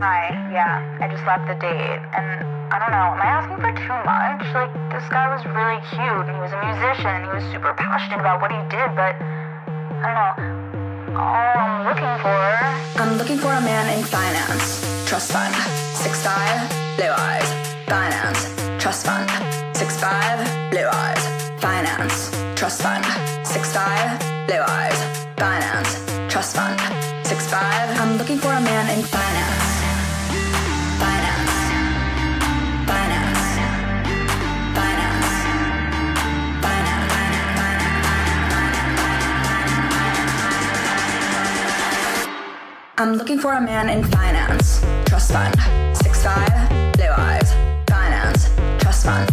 Hi, yeah, I just left the date, and I don't know, am I asking for too much? Like, this guy was really cute, and he was a musician, and he was super passionate about what he did, but I don't know. All I'm looking for. I'm looking for a man in finance, trust fund, six five, blue eyes, finance, trust fund, six five, blue eyes, finance, trust fund, six five, blue eyes, finance, trust fund, six five. I'm looking for a man in. Finance. I'm looking for a man in finance. Trust fund. Six five, blue eyes. Finance. Trust fund.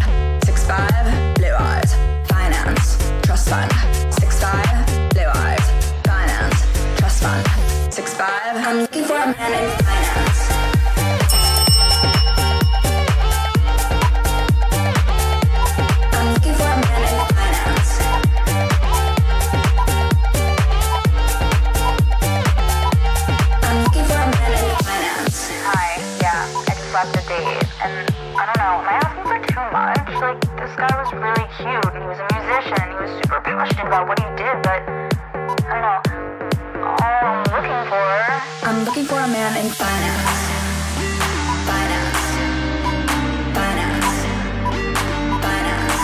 Six five, blue eyes. Finance. Trust fund. Six five, blue eyes. Finance. Trust fund. Six five. I'm looking for a man in finance. Left the date, and I don't know, am asking for too much? Like, this guy was really cute, and he was a musician, and he was super passionate about what he did, but I don't know. All I'm looking for. I'm looking for a man in finance. Finance. Finance. Finance.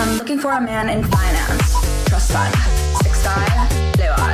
I'm looking for a man in finance. Trust fund. Five, blue eyes.